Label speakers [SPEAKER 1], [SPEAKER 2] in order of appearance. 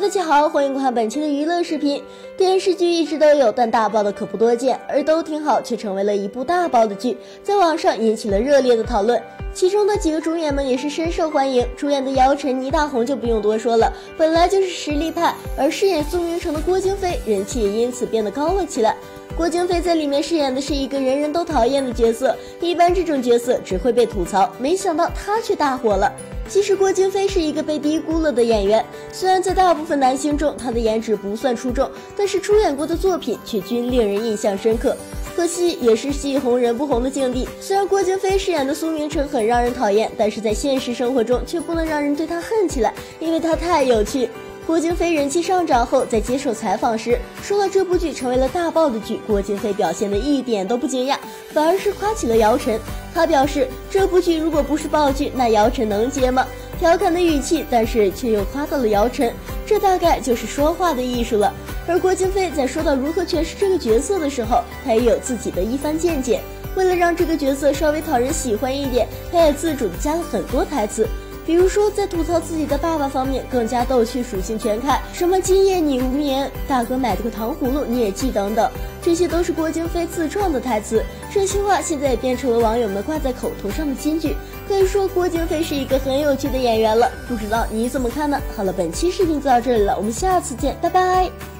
[SPEAKER 1] 大家好，欢迎观看本期的娱乐视频。电视剧一直都有，但大爆的可不多见，而都挺好却成为了一部大爆的剧，在网上引起了热烈的讨论。其中的几个主演们也是深受欢迎，主演的姚晨、倪大红就不用多说了，本来就是实力派，而饰演苏明成的郭京飞人气也因此变得高了起来。郭京飞在里面饰演的是一个人人都讨厌的角色，一般这种角色只会被吐槽，没想到他却大火了。其实郭京飞是一个被低估了的演员，虽然在大部分男星中他的颜值不算出众，但是出演过的作品却均令人印象深刻。可惜也是戏红人不红的境地。虽然郭京飞饰演的苏明成很让人讨厌，但是在现实生活中却不能让人对他恨起来，因为他太有趣。郭京飞人气上涨后，在接受采访时说到这部剧成为了大爆的剧，郭京飞表现的一点都不惊讶，反而是夸起了姚晨。他表示这部剧如果不是爆剧，那姚晨能接吗？调侃的语气，但是却又夸到了姚晨，这大概就是说话的艺术了。而郭京飞在说到如何诠释这个角色的时候，他也有自己的一番见解。为了让这个角色稍微讨人喜欢一点，他也自主的加了很多台词。比如说，在吐槽自己的爸爸方面，更加逗趣，属性全开，什么今夜你无眠，大哥买了个糖葫芦，你也记等等，这些都是郭京飞自创的台词。这些话现在也变成了网友们挂在口头上的金句，可以说郭京飞是一个很有趣的演员了。不知道你怎么看呢？好了，本期视频就到这里了，我们下次见，拜拜。